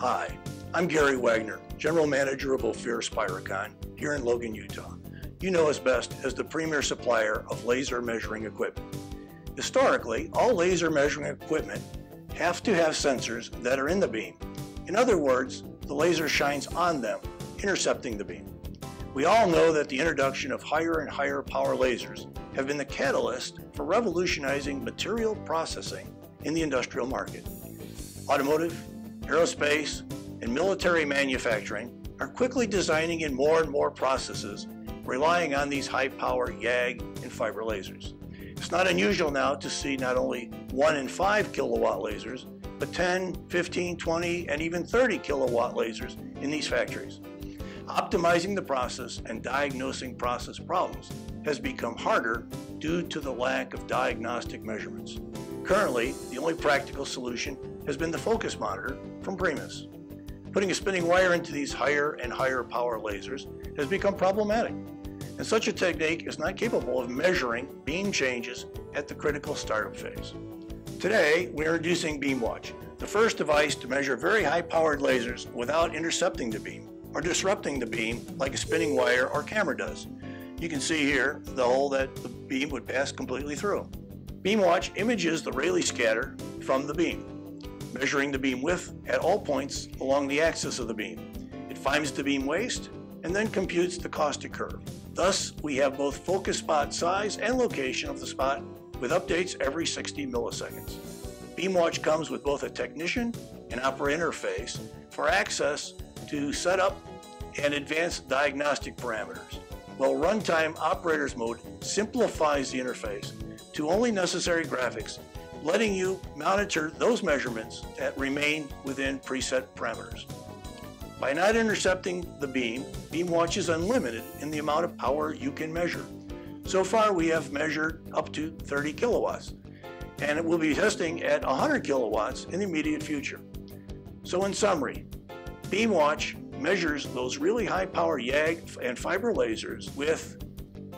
Hi, I'm Gary Wagner, General Manager of Ophir Spiricon here in Logan, Utah. You know us best as the premier supplier of laser measuring equipment. Historically, all laser measuring equipment have to have sensors that are in the beam. In other words, the laser shines on them, intercepting the beam. We all know that the introduction of higher and higher power lasers have been the catalyst for revolutionizing material processing in the industrial market. Automotive, aerospace, and military manufacturing are quickly designing in more and more processes relying on these high power YAG and fiber lasers. It's not unusual now to see not only 1 and 5 kilowatt lasers, but 10, 15, 20, and even 30 kilowatt lasers in these factories. Optimizing the process and diagnosing process problems has become harder due to the lack of diagnostic measurements. Currently, the only practical solution has been the focus monitor from PRIMES. Putting a spinning wire into these higher and higher power lasers has become problematic, and such a technique is not capable of measuring beam changes at the critical startup phase. Today, we are introducing BeamWatch, the first device to measure very high-powered lasers without intercepting the beam or disrupting the beam like a spinning wire or camera does. You can see here the hole that the beam would pass completely through. BeamWatch images the Rayleigh scatter from the beam measuring the beam width at all points along the axis of the beam. It finds the beam waist and then computes the caustic curve. Thus, we have both focus spot size and location of the spot with updates every 60 milliseconds. BeamWatch comes with both a technician and operator interface for access to setup and advanced diagnostic parameters, while Runtime Operators Mode simplifies the interface to only necessary graphics letting you monitor those measurements that remain within preset parameters. By not intercepting the beam, BeamWatch is unlimited in the amount of power you can measure. So far, we have measured up to 30 kilowatts, and it will be testing at 100 kilowatts in the immediate future. So in summary, BeamWatch measures those really high power YAG and fiber lasers with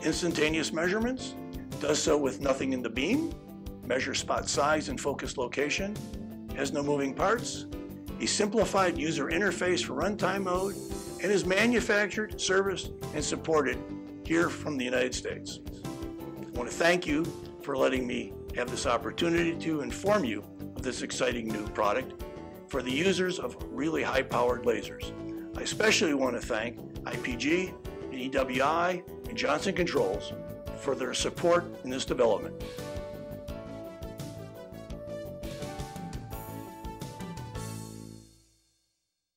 instantaneous measurements, does so with nothing in the beam, measure spot size and focus location, has no moving parts, a simplified user interface for runtime mode, and is manufactured, serviced, and supported here from the United States. I want to thank you for letting me have this opportunity to inform you of this exciting new product for the users of really high-powered lasers. I especially want to thank IPG and EWI and Johnson Controls for their support in this development.